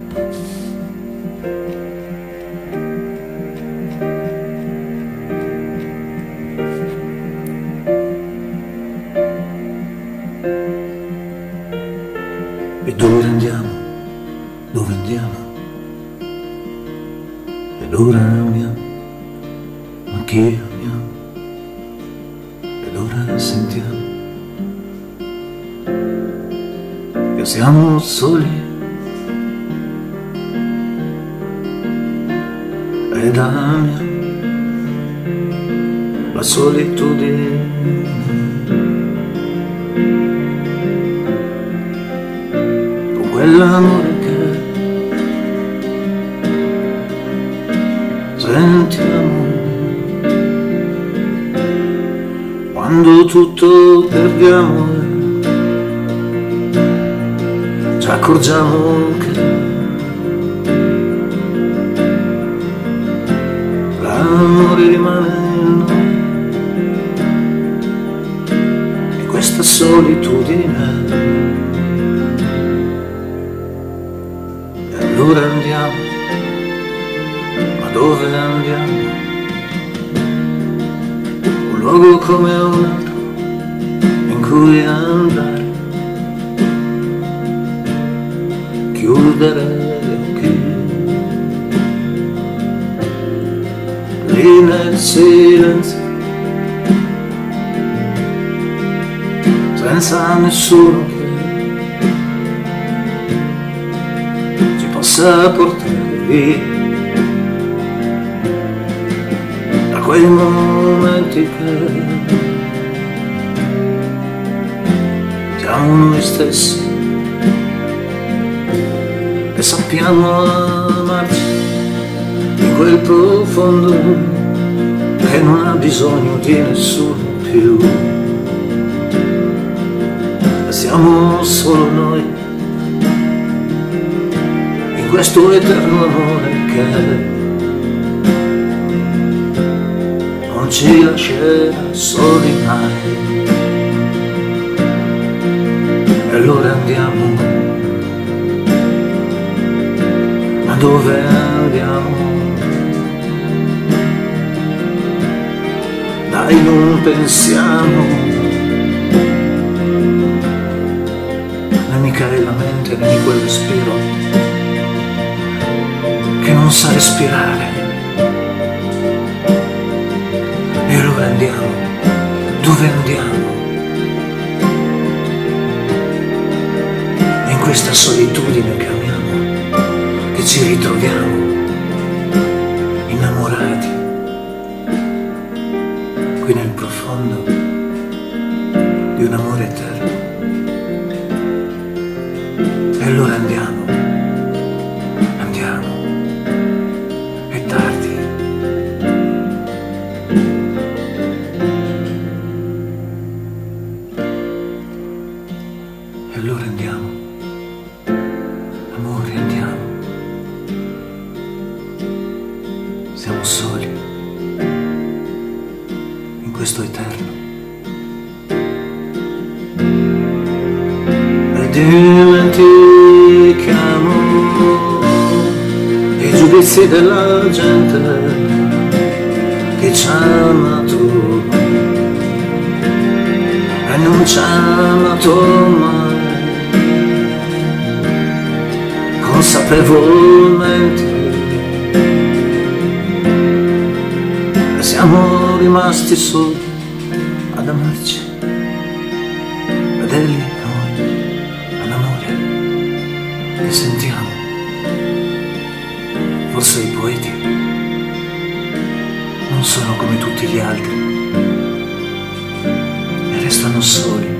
E dove andiamo? Dove andiamo? Ed ora amiamo, ma chi amiamo? Ed ora sentiamo che siamo soli. Ed amiamo la solitudine. Con quell'amore che sentiamo quando tutto perdiamo ci accorgiamo che questa solitudine. E allora andiamo ma dove andiamo? Un luogo come un altro in cui andare. Chiudere gli occhi. Lì nel silenzio senza nessuno che ci possa portare via. Da quei momenti che siamo noi stessi e sappiamo amarci in quel profondo che non ha bisogno di nessuno più siamo solo noi. In questo eterno amore che non ci lascerà soli mai. E allora andiamo. Ma dove andiamo? Dai non pensiamo è la mente di quel respiro che non sa respirare e dove andiamo? Dove andiamo? In questa solitudine che amiamo che ci ritroviamo innamorati qui nel profondo di un amore eterno. Allora andiamo, amore andiamo. Siamo soli in questo eterno. Dimentichiamo i giudizi della gente che ci ha amato e non ci ha amato mai consapevolmente siamo rimasti soli ad amarci fedeli noi all'amore che sentiamo. Forse i poeti non sono come tutti gli altri e restano soli